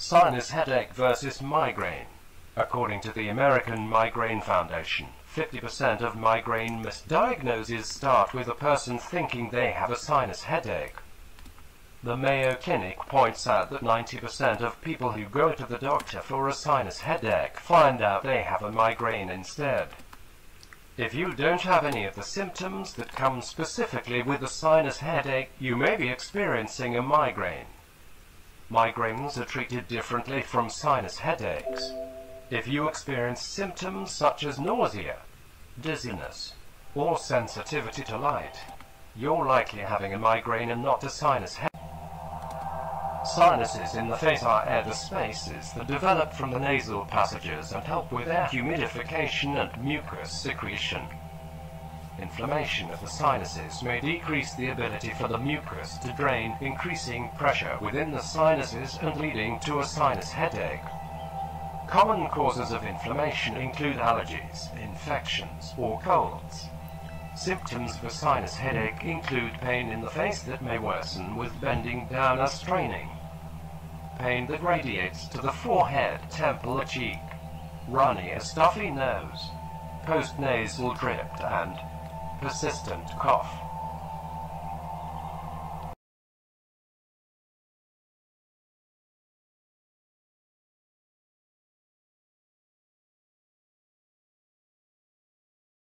Sinus headache versus migraine. According to the American Migraine Foundation, 50% of migraine misdiagnoses start with a person thinking they have a sinus headache. The Mayo Clinic points out that 90% of people who go to the doctor for a sinus headache find out they have a migraine instead. If you don't have any of the symptoms that come specifically with a sinus headache, you may be experiencing a migraine. Migraines are treated differently from sinus headaches. If you experience symptoms such as nausea, dizziness, or sensitivity to light, you're likely having a migraine and not a sinus headache. Sinuses in the face are air spaces that develop from the nasal passages and help with air humidification and mucus secretion. Inflammation of the sinuses may decrease the ability for the mucus to drain, increasing pressure within the sinuses and leading to a sinus headache. Common causes of inflammation include allergies, infections, or colds. Symptoms of a sinus headache include pain in the face that may worsen with bending down or straining, pain that radiates to the forehead, temple, or cheek, runny or stuffy nose, postnasal drip, and persistent cough.